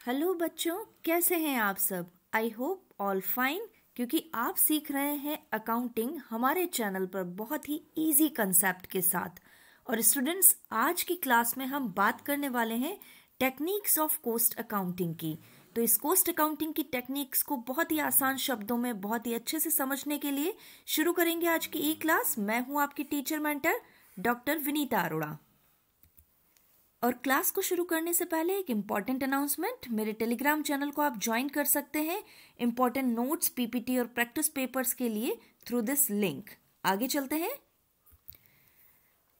Hello बच्चों, कैसे हैं आप सब? आई होप ऑल फाइन क्योंकि आप सीख रहे हैं अकाउंटिंग हमारे चैनल पर बहुत ही इजी कंसेप्ट के साथ। और स्टूडेंट्स आज की क्लास में हम बात करने वाले हैं टेक्निक्स ऑफ़ कोस्ट अकाउंटिंग की। तो इस कोस्ट अकाउंटिंग की टेक्निक्स को बहुत ही आसान शब्दों में, बहुत ही अच्छे से समझने के लिए शुरू करेंगे आज की ई क्लास मैं हूँ आपकी teacher mentor doctor Vinita Arora. और क्लास को शुरू करने से पहले एक इंपॉर्टेंट अनाउंसमेंट मेरे टेलीग्राम चैनल को आप ज्वाइन कर सकते हैं इंपॉर्टेंट नोट्स पीपीटी और प्रैक्टिस पेपर्स के लिए थ्रू दिस लिंक आगे चलते हैं।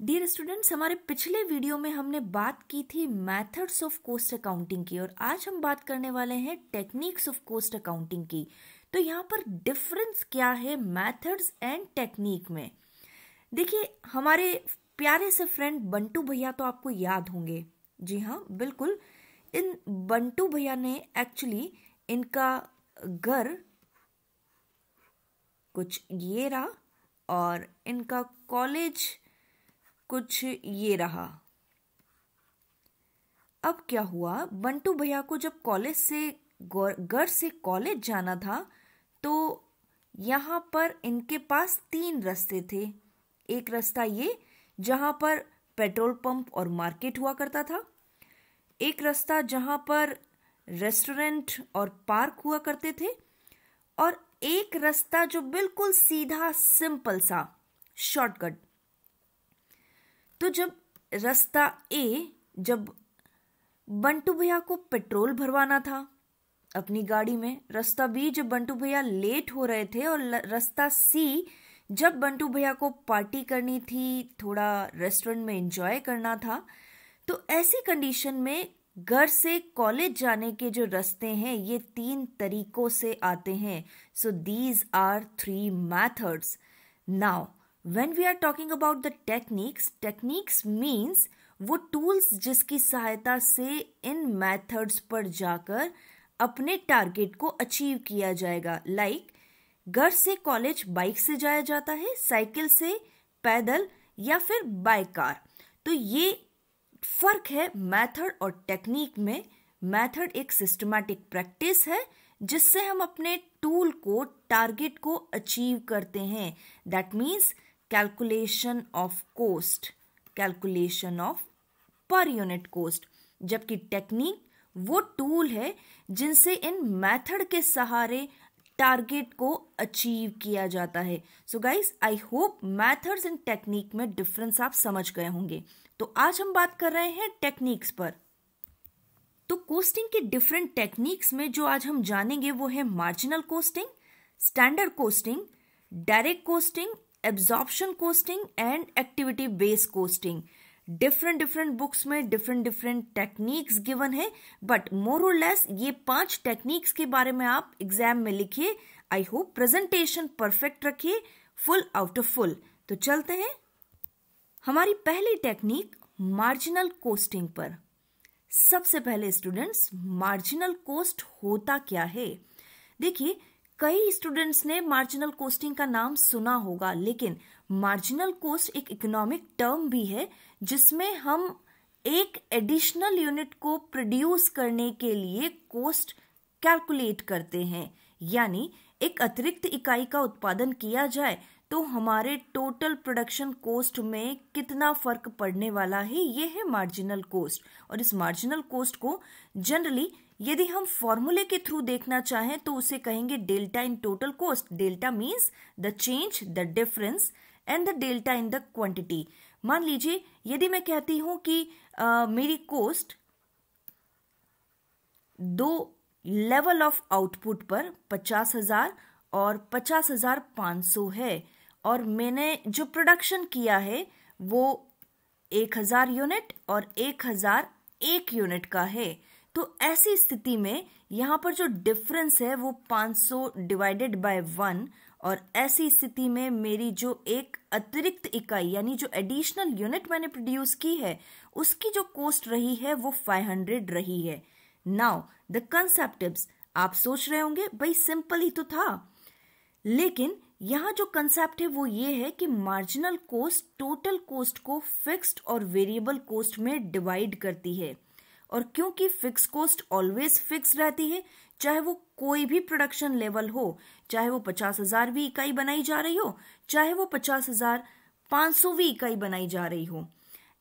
डियर स्टूडेंट्स हमारे पिछले वीडियो में हमने बात की थी मेथड्स ऑफ़ कोस्ट अकाउंटिंग की और आज हम बात करने वाले हैं टेक्निक्स ऑफ़ कोस्ट अकाउंटिंग की। तो यहाँ पर डिफरेंस क्या है मेथड्स एंड टेक्निक में? देखिए, हमारे प्यारे से फ्रेंड बंटू भैया तो आपको याद होंगे। जी हाँ बिल्कुल। इन बंटू भैया ने एक्चुअली इनका घर कुछ ये रहा और इनका कॉलेज कुछ ये रहा। अब क्या हुआ? बंटू भैया को जब कॉलेज से घर से कॉलेज जाना था तो यहाँ पर इनके पास तीन रास्ते थे। एक रास्ता ये जहाँ पर पेट्रोल पंप और मार्केट हुआ करता था। एक रास्ता जहाँ पर रेस्टोरेंट और पार्क हुआ करते थे और एक रास्ता जो बिल्कुल सीधा, सिंपल सा, शॉर्टकट। तो जब रास्ता ए, जब बंटू भैया को पेट्रोल भरवाना था, अपनी गाड़ी में, रास्ता बी, जब बंटू भैया लेट हो रहे थे और रास्ता सी जब बंटू भैया को पार्टी करनी थी थोड़ा रेस्टोरेंट में एंजॉय करना था तो ऐसी कंडीशन में घर से कॉलेज जाने के जो रास्ते हैं ये तीन तरीकों से आते हैं। So these are three methods now when we are talking about the techniques techniques means वो टूल्स जिसकी सहायता से इन मैथड्स पर जाकर अपने टारगेट को अचीव किया जाएगा। लाइक like, घर से कॉलेज बाइक से जाया जाता है, साइकिल से, पैदल या फिर बाय कार। तो ये फ़र्क है मेथड और टेक्निक में। मेथड एक सिस्टमैटिक प्रैक्टिस है, जिससे हम अपने टूल को, टारगेट को अचीव करते हैं। That means calculation of cost calculation of per unit cost जबकि टेक्निक वो टूल है, जिनसे इन मेथड के सहारे टारगेट को अचीव किया जाता है। So guys I hope methods and technique में डिफरेंस आप समझ गए होंगे। तो आज हम बात कर रहे हैं टेक्निक्स पर। तो कोस्टिंग के डिफरेंट टेक्निक्स में जो आज हम जानेंगे वो है marginal costing standard costing direct costing absorption costing and activity based costing different different books में डिफरेंट डिफरेंट टेक्निक्स गिवन है बट मोर और लेस ये पाँच टेक्निक्स के बारे में आप एग्ज़ाम में लिखिए। आई होप प्रेजेंटेशन परफेक्ट रखिए फुल आउट ऑफ़ फुल तो चलते हैं। हमारी पहली टेक्निक मार्जिनल कोस्टिंग पर। सबसे पहले स्टूडेंट्स मार्जिनल कोस्ट होता क्या है? देखिए कई स्टूडेंट्स ने मार्जिनल कोस्टिंग का नाम सुना होगा, लेकिन मार्जिनल कोस्ट एक इकोनॉमिक टर्म भी है, जिसमें हम एक एडिशनल यूनिट को प्रोड्यूस करने के लिए कोस्ट कैलकुलेट करते हैं। यानी एक अतिरिक्त इकाई का उत्पादन किया जाए तो हमारे टोटल प्रोडक्शन कोस्ट में कितना फ़र्क पड़ने वाला है? ये है मार्जिनल कोस्ट और इस मार्जिनल कोस्ट को जनरली यदि हम फॉर्मूले के थ्रू देखना चाहें तो उसे कहेंगे delta in total cost delta means the change the difference and the delta in the quantity मान लीजिए यदि मैं कहती हूँ कि आ, मेरी कोस्ट दो लेवल ऑफ़ आउटपुट पर पचास हज़ार और पचास हज़ार पाँच सौ है और मैंने जो प्रोडक्शन किया है, वो एक हज़ार यूनिट और एक हज़ार एक यूनिट का है। तो ऐसी स्थिति में यहाँ पर जो डिफरेंस है, वो 500 डिवाइडेड बाय वन और ऐसी स्थिति में मेरी जो एक अतिरिक्त इकाई, यानी जो एडिशनल यूनिट मैंने प्रोड्यूस की है, उसकी जो कॉस्ट रही है, वो 500 रही है। नाउ द कंसेप्टिव्स आप सोच रहे होंगे, भाई सिंपल ही तो था। लेकिन यहाँ जो कंसेप्ट है वो ये है कि मार्जिनल कोस्ट टोटल कोस्ट को फिक्स्ड और वेरिएबल कोस्ट में डिवाइड करती है। और क्योंकि फिक्स कॉस्ट ऑलवेज फिक्स रहती है, चाहे वो कोई भी प्रोडक्शन लेवल हो, चाहे वो पचास हजारवीं इकाई बनाई जा रही हो, चाहे वो पचास हज़ार पाँच सौ सौवीं इकाई बनाई जा रही हो,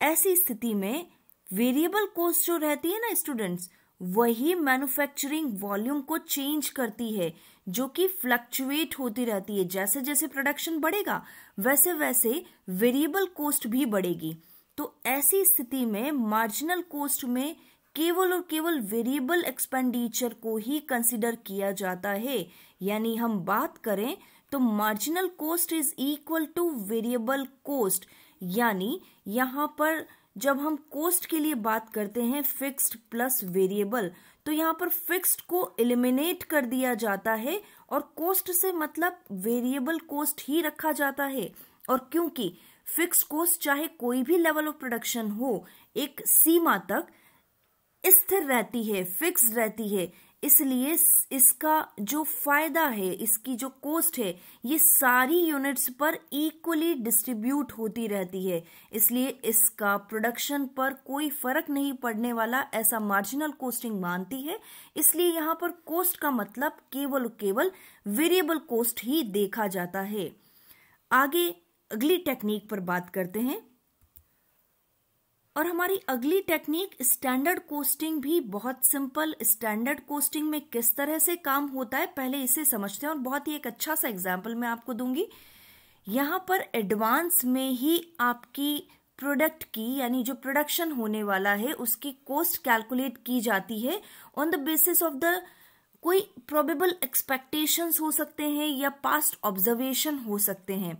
ऐसी स्थिति में वेरिएबल कोस्ट जो रहती है ना स्टूडेंट्स वही मैन्युफैक्चरिंग वॉल्यूम को चेंज करती है, जो कि फ्लक्चुएट होती रहती है। जैसे जैसे प्रोडक्शन बढ़ेगा, वैसे वैसे वेरिएबल कॉस्ट भी बढ़ेगी। तो ऐसी स्थिति में मार्जिनल कॉस्ट में केवल और केवल वेरिएबल एक्सपेंडिचर को ही कंसिडर किया जाता है। यानी हम बात करें तो marginal cost is equal to variable cost यानी यहाँ पर जब हम कोस्ट के लिए बात करते हैं फिक्स्ड प्लस वेरिएबल तो यहाँ पर फिक्स्ड को एलिमिनेट कर दिया जाता है और कोस्ट से मतलब वेरिएबल कोस्ट ही रखा जाता है। और क्योंकि फिक्स्ड कोस्ट चाहे कोई भी लेवल ऑफ़ प्रोडक्शन हो, एक सीमा तक स्थिर रहती है फिक्स रहती है इसलिए इसका जो फ़ायदा है, इसकी जो कॉस्ट है, ये सारी यूनिट्स पर इक्वली डिस्ट्रीब्यूट होती रहती है। इसलिए इसका प्रोडक्शन पर कोई फ़र्क नहीं पड़ने वाला, ऐसा मार्जिनल कॉस्टिंग मानती है। इसलिए यहाँ पर कॉस्ट का मतलब केवल केवल वेरिएबल कॉस्ट ही देखा जाता है। आगे अगली टेक्निक पर बात करते हैं। और हमारी अगली टेक्निक स्टैंडर्ड कोस्टिंग भी बहुत सिंपल स्टैंडर्ड कोस्टिंग में किस तरह से काम होता है, पहले इसे समझते हैं और बहुत ही एक अच्छा सा एग्ज़ाम्पल मैं आपको दूँगी। यहाँ पर एडवांस में ही आपकी प्रोडक्ट की, यानी जो प्रोडक्शन होने वाला है, उसकी कॉस्ट कैलकुलेट की जाती है। On the basis of the कोई प्रोबेबल एक्सपेक्टेशंस हो सकते हैं या पास्ट ऑब्जर्वेशन हो सकते हैं।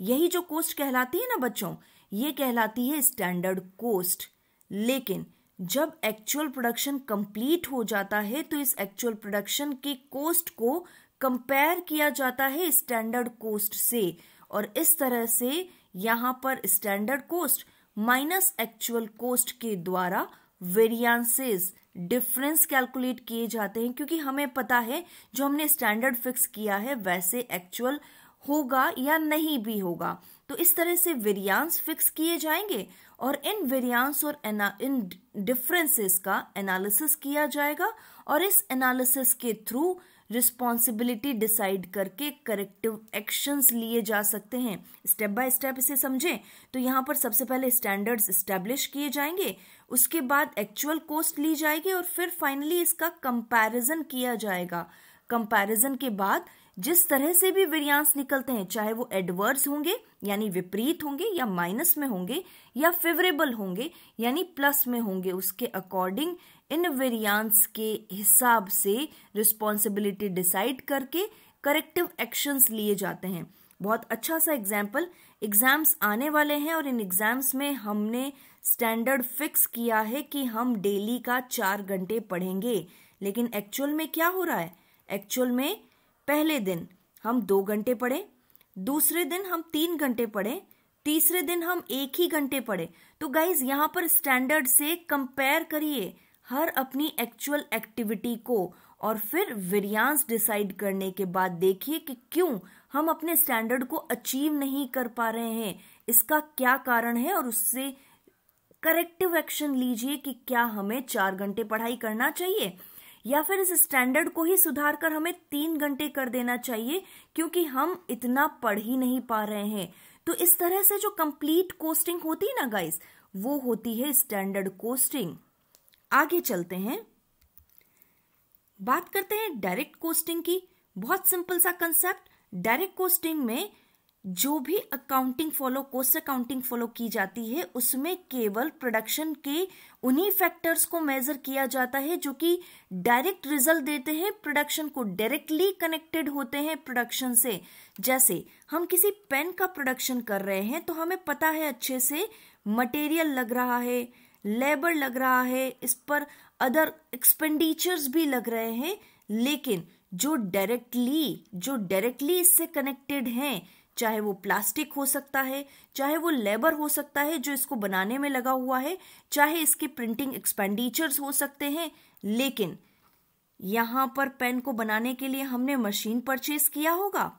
यही जो कॉस्ट कहलाती है ना बच्चों ये कहलाती है स्टैंडर्ड कोस्ट। लेकिन जब एक्चुअल प्रोडक्शन कंप्लीट हो जाता है तो इस एक्चुअल प्रोडक्शन के कोस्ट को कंपेयर किया जाता है स्टैंडर्ड कोस्ट से। और इस तरह से यहाँ पर standard cost minus actual cost के द्वारा वेरियांसेस डिफरेंस कैलकुलेट किए जाते हैं। क्योंकि हमें पता है, जो हमने स्टैंडर्ड फिक्स किया है, वैसे एक्चुअल होगा या नहीं भी होगा। तो इस तरह से वेरियांस फिक्स किए जाएँगे और इन वेरियांस और इन डिफरेंसेस का एनालिसिस किया जाएगा और इस एनालिसिस के थ्रू रिस्पॉन्सिबिलिटी डिसाइड करके करेक्टिव एक्शंस लिए जा सकते हैं। स्टेप बाय स्टेप इसे समझें। तो यहाँ पर सबसे पहले स्टैंडर्ड्स स्टैब्लिश किए जाएँगे, उसके बाद एक्चुअल कॉस्ट ली जाएगी और फिर फाइनली इसका कंपैरिजन किया जाएगा। कंपैरिजन के बाद जिस तरह से भी वेरियांस निकलते हैं, चाहे वो एडवर्स होंगे, यानी विपरीत होंगे, या माइनस में होंगे, या फेवरेबल होंगे, यानी प्लस में होंगे, उसके अकॉर्डिंग इन वेरियांस के हिसाब से रिस्पॉन्सिबिलिटी डिसाइड करके करेक्टिव एक्शंस लिए जाते हैं। बहुत अच्छा सा एग्ज़ाम्पल एग्ज़ाम्स आने वाले हैं और इन एग्ज़ाम्स में हमने स्टैंडर्ड फिक्स किया है कि हम डेली का चार घंटे पढ़ेंगे। लेकिन एक्चुअल में क्या हो रहा है? एक्चुअल में पहले दिन हम दो घंटे पढ़े, दूसरे दिन हम तीन घंटे पढ़े, तीसरे दिन हम एक ही घंटे पढ़े। तो गाइज़ यहाँ पर स्टैंडर्ड से कंपेयर करिए हर अपनी एक्चुअल एक्टिविटी को और फिर वेरियांस डिसाइड करने के बाद देखिए कि क्यों हम अपने स्टैंडर्ड को अचीव नहीं कर पा रहे हैं। इसका क्या कारण है और उससे करेक्टिव एक्शन लीजिए कि क्या हमें चार घंटे पढ़ाई करना चाहिए। या फिर इस स्टैंडर्ड को ही सुधार कर हमें तीन घंटे कर देना चाहिए, क्योंकि हम इतना पढ़ ही नहीं पा रहे हैं। तो इस तरह से जो कंप्लीट कोस्टिंग होती है ना गाइस वो होती है स्टैंडर्ड कोस्टिंग आगे चलते हैं। बात करते हैं डायरेक्ट कोस्टिंग की। बहुत सिंपल सा कंसेप्ट डायरेक्ट कोस्टिंग में जो भी accounting follow cost accounting follow की जाती है, उसमें केवल प्रोडक्शन के उन्हीं फैक्टर्स को मेजर किया जाता है जो कि डायरेक्ट रिज़ल्ट देते हैं प्रोडक्शन को डायरेक्टली कनेक्टेड होते हैं प्रोडक्शन से। जैसे, हम किसी पेन का प्रोडक्शन कर रहे हैं तो हमें पता है अच्छे से मटेरियल लग रहा है लेबर लग रहा है, इस पर अदर एक्सपेंडिचर्स भी लग रहे हैं, लेकिन जो डायरेक्टली जो डायरेक्टली इससे कनेक्टेड हैं चाहे वो प्लास्टिक हो सकता है, चाहे वो लेबर हो सकता है जो इसको बनाने में लगा हुआ है, चाहे इसके प्रिंटिंग एक्सपेंडिचर्स हो सकते हैं, लेकिन यहाँ पर पेन को बनाने के लिए हमने मशीन परचेज किया होगा।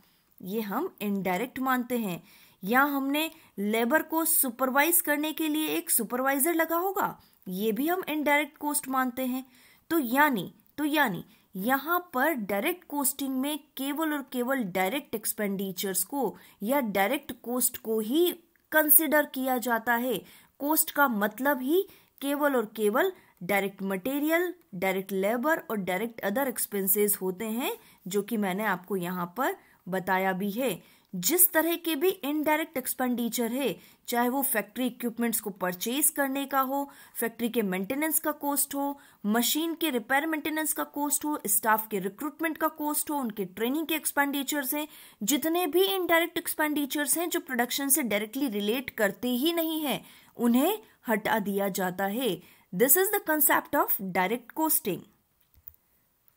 ये हम इनडायरेक्ट मानते हैं। या हमने लेबर को सुपरवाइज करने के लिए एक सुपरवाइजर लगा होगा। ये भी हम इनडायरेक्ट कोस्ट मानते हैं। तो यानी तो यानी यहाँ पर डायरेक्ट कोस्टिंग में केवल और केवल डायरेक्ट एक्सपेंडिचर्स को या डायरेक्ट कोस्ट को ही कंसिडर किया जाता है। कोस्ट का मतलब ही केवल और केवल डायरेक्ट मटेरियल डायरेक्ट लेबर और डायरेक्ट अदर एक्सपेंसेस होते हैं, जो कि मैंने आपको यहाँ पर बताया भी है। जिस तरह के भी इनडायरेक्ट एक्सपेंडिचर है, चाहे वो फैक्ट्री इक्विपमेंट्स को परचेज करने का हो फैक्ट्री के मेंटेनेंस का कॉस्ट हो मशीन के रिपेयर मेंटेनेंस का कॉस्ट हो स्टाफ के रिक्रूटमेंट का कॉस्ट हो, उनके ट्रेनिंग के एक्सपेंडिचर्स हैं, जितने भी इनडायरेक्ट एक्सपेंडिचर्स हैं जो प्रोडक्शन से डायरेक्टली रिलेट करते ही नहीं है, उन्हें हटा दिया जाता है। This is the concept of direct costing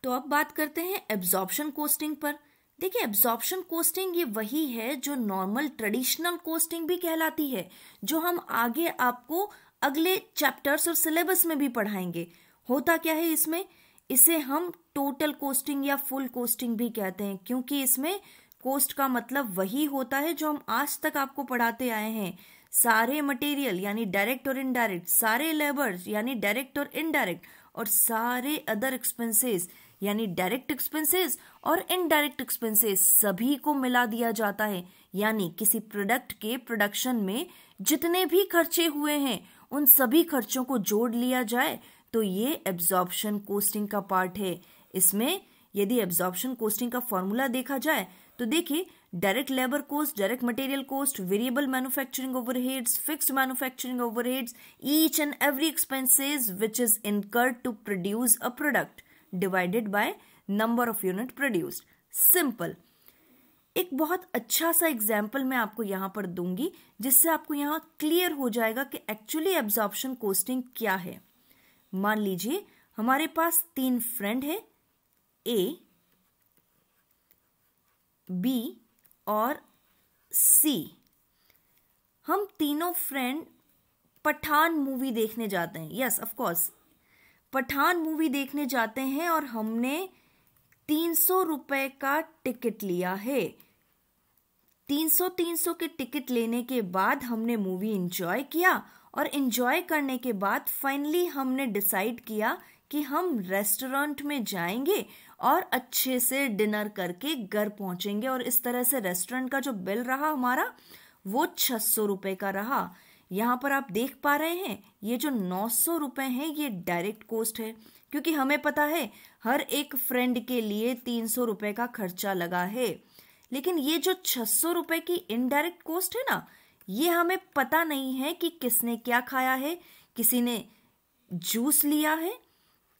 तो अब बात करते हैं एब्जॉर्प्शन कोस्टिंग पर। देखिए एब्जॉर्प्शन कोस्टिंग ये वही है जो नॉर्मल ट्रेडिशनल कोस्टिंग भी कहलाती है, जो हम आगे आपको अगले चैप्टर्स और सिलेबस में भी पढ़ाएँगे। होता क्या है इसमें? इसे हम टोटल कोस्टिंग या फुल कोस्टिंग भी कहते हैं, क्योंकि इसमें कोस्ट का मतलब वही होता है जो हम आज तक आपको पढ़ाते आए हैं। सारे मटेरियल यानी डायरेक्ट और इनडायरेक्ट सारे लेबर यानी डायरेक्ट और इनडायरेक्ट और सारे अदर एक्सपेंसेस यानी डायरेक्ट एक्सपेंसेस और इनडायरेक्ट एक्सपेंसेस सभी को मिला दिया जाता है। यानी किसी प्रोडक्ट के प्रोडक्शन में जितने भी खर्चे हुए हैं, उन सभी खर्चों को जोड़ लिया जाए तो ये एब्जॉर्प्शन कोस्टिंग का पार्ट है। इसमें यदि एब्जॉर्प्शन कोस्टिंग का फॉर्मूला देखा जाए तो देखिए direct labour cost direct material cost variable manufacturing overheads fixed manufacturing overheads each and every expenses which is incurred to produce a product divided by number of unit produced simple एक बहुत अच्छा सा example मैं आपको यहाँ पर दूँगी, जिससे आपको यहाँ क्लियर हो जाएगा कि एक्चुअली एब्जॉर्प्शन कोस्टिंग क्या है। मान लीजिए, हमारे पास तीन फ्रेंड है ए बी और सी हम तीनों फ्रेंड पठान मूवी देखने जाते हैं। Yes of course Pathaan movie देखने जाते हैं और हमने तीन सौ रुपए का टिकट लिया है। तीन सौ तीन सौ के टिकट लेने के बाद हमने मूवी इंजॉय किया और इंजॉय करने के बाद फाइनली हमने डिसाइड किया कि हम रेस्टोरेंट में जाएँगे और अच्छे से डिनर करके घर पहुँचेंगे और इस तरह से रेस्टोरेंट का जो बिल रहा हमारा, वो छह सौ रुपए का रहा। यहाँ पर आप देख पा रहे हैं, ये जो नौ सौ रुपए है, ये डायरेक्ट कोस्ट है। क्योंकि हमें पता है, हर एक फ्रेंड के लिए तीन सौ रुपए का खर्चा लगा है। लेकिन ये जो छह सौ रुपए की इनडायरेक्ट कोस्ट है ना, ये हमें पता नहीं है कि किसने क्या खाया है, किसी ने जूस लिया है,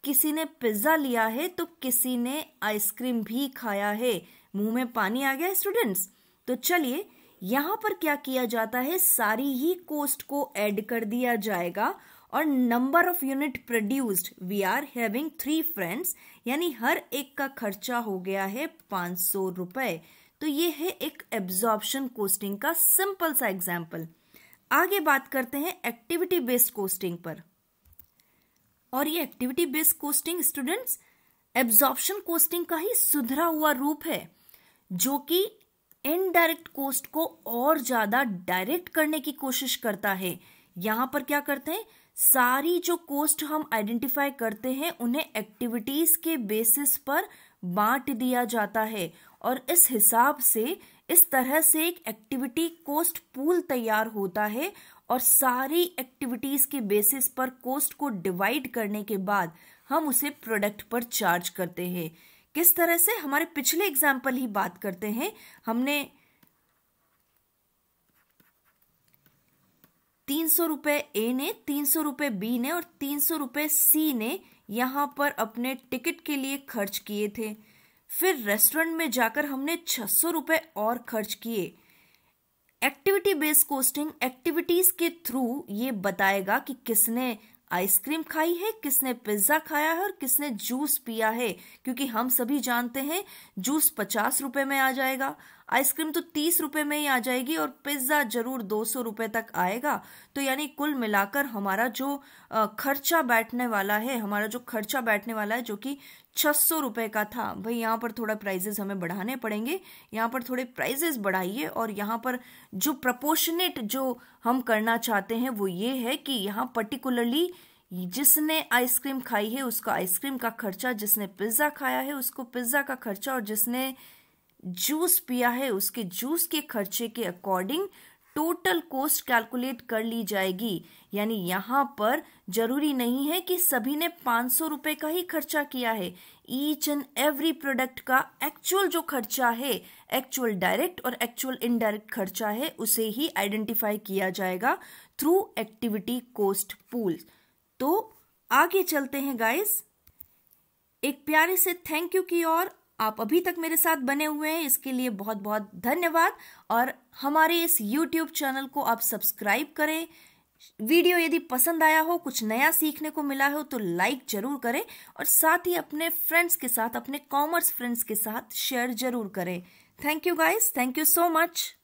किसी ने पिज्जा लिया है तो किसी ने आइसक्रीम भी खाया है। मुँह में पानी आ गया स्टूडेंट्स तो चलिए यहाँ पर क्या किया जाता है? सारी ही कोस्ट को ऐड कर दिया जाएगा और number of unit produced we are having three friends यानी हर एक का खर्चा हो गया है पाँच सौ रुपए। तो ये है एक एब्जॉर्प्शन कोस्टिंग का सिंपल सा एग्ज़ाम्पल आगे बात करते हैं एक्टिविटी बेस्ड कोस्टिंग पर। और ये activity based costing students absorption costing का ही सुधरा हुआ रूप है, जो कि इनडायरेक्ट कोस्ट को और ज़्यादा डायरेक्ट करने की कोशिश करता है। यहाँ पर क्या करते हैं? सारी जो कोस्ट हम आइडेंटिफाई करते हैं, उन्हें एक्टिविटीज़ के बेसिस पर बांट दिया जाता है। और इस हिसाब से, इस तरह से एक एक्टिविटी कोस्ट पूल तैयार होता है और सारी एक्टिविटीज़ के बेसिस पर कोस्ट को डिवाइड करने के बाद हम उसे प्रोडक्ट पर चार्ज करते हैं। किस तरह से हमारे पिछले एग्ज़ाम्पल ही बात करते हैं? हमने तीन सौ रुपए ए ने, तीन सौ रुपए बी ने और तीन सौ रुपए सी ने यहाँ पर अपने टिकट के लिए खर्च किए थे। फिर रेस्टोरेंट में जाकर हमने छह सौ रुपए और खर्च किए। एक्टिविटी बेस्ड कोस्टिंग एक्टिविटीज़ के थ्रू ये बताएगा कि किसने आइसक्रीम खाई है, किसने पिज्जा खाया है और किसने जूस पिया है, क्योंकि हम सभी जानते हैं जूस पचास रुपए में आ जाएगा, आइसक्रीम तो तीस रुपए में ही आ जाएगी और पिज्जा ज़रूर दो सौ रुपए तक आएगा। तो यानी कुल मिलाकर हमारा जो खर्चा बैठने वाला है, हमारा जो खर्चा बैठने वाला है, जो कि छह सौ रुपए का था। भाई, यहाँ पर थोड़ा प्राइजेस हमें बढ़ाने पड़ेंगे। यहाँ पर थोड़े प्राइजेस बढ़ाइए और यहाँ पर जो प्रपोर्शनेट जो हम करना चाहते हैं वो ये है कि यहाँ पर्टिकुलरली जिसने आइसक्रीम खाई है, उसका आइसक्रीम का खर्चा, जिसने पिज़्ज़ा खाया है, उसको पिज़्ज़ा का खर्चा और जिसने जूस पिया है, उसके जूस के खर्चे के अकॉर्डिंग टोटल कॉस्ट कैलकुलेट कर ली जाएगी। यानी यहाँ पर ज़रूरी नहीं है कि सभी ने पाँच सौ रुपए का ही खर्चा किया है। ईच एंड एवरी प्रोडक्ट का एक्चुअल जो खर्चा है एक्चुअल डायरेक्ट और एक्चुअल इनडायरेक्ट खर्चा है, उसे ही आइडेंटिफाई किया जाएगा थ्रू एक्टिविटी कोस्ट पूल तो आगे चलते हैं गाइस एक प्यारे से थैंक यू की और आप अभी तक मेरे साथ बने हुए हैं, इसके लिए बहुत बहुत धन्यवाद। और हमारे इस यूट्यूब चैनल को आप सब्सक्राइब करें। वीडियो यदि पसंद आया हो, कुछ नया सीखने को मिला हो तो लाइक ज़रूर करें और साथ ही अपने फ्रेंड्स के साथ, अपने कॉमर्स फ्रेंड्स के साथ शेयर ज़रूर करें। Thank you guys thank you so much